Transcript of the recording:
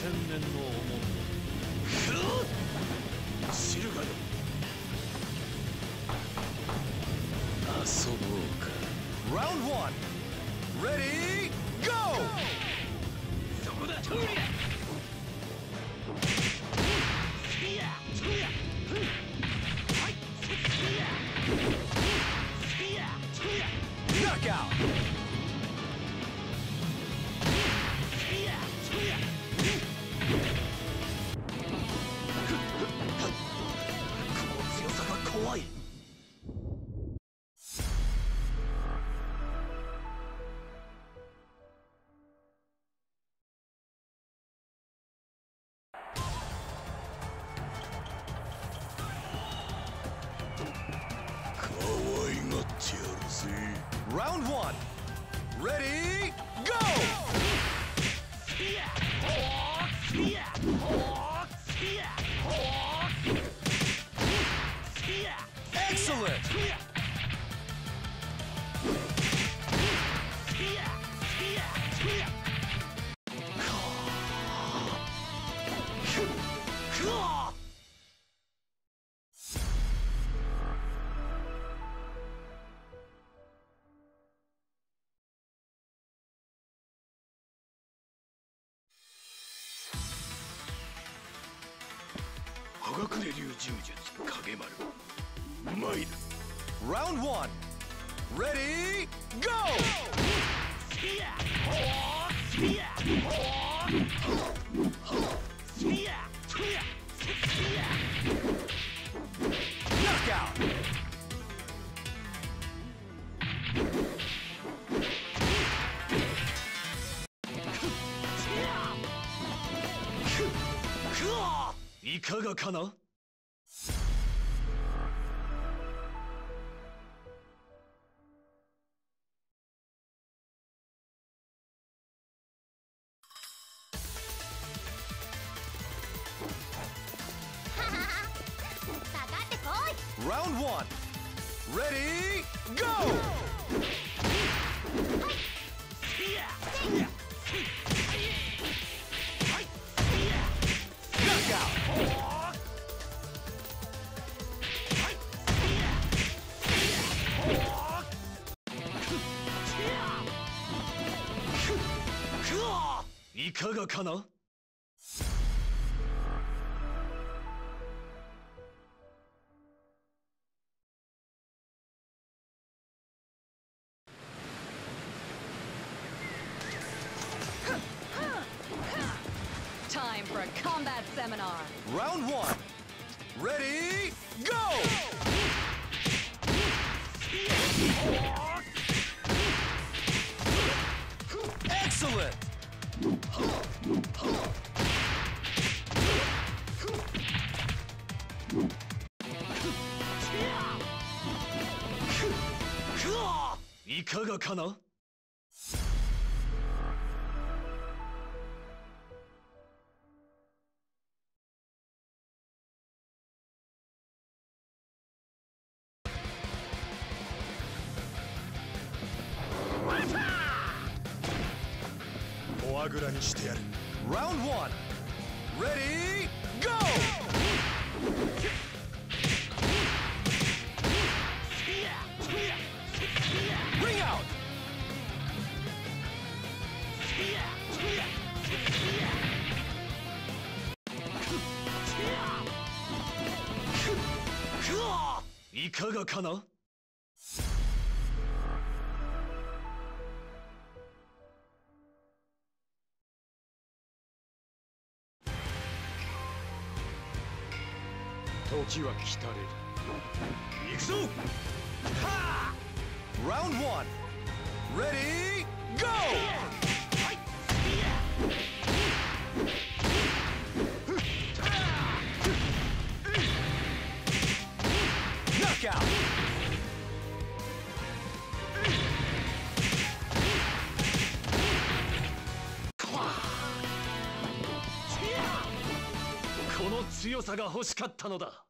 4000年の重みシルガよ遊ぼうか Round one. Ready, go! そこだトゥリア Round one. Ready, go! Excellent! 流柔術影丸参る Round 1 Ready Go! Knockout! Round one. Ready, go! Knockout! a combat seminar. Round one. Ready, go! Excellent! Ikaga? レントくわいかがかなフォアグラにしてやる Round one. Ready, go! スピアスピアスピア Ring out. スピアスピアスピアスピアくわいかがかな 時は来たれる行くぞ Round one. Ready, go! 強さが欲しかったのだ。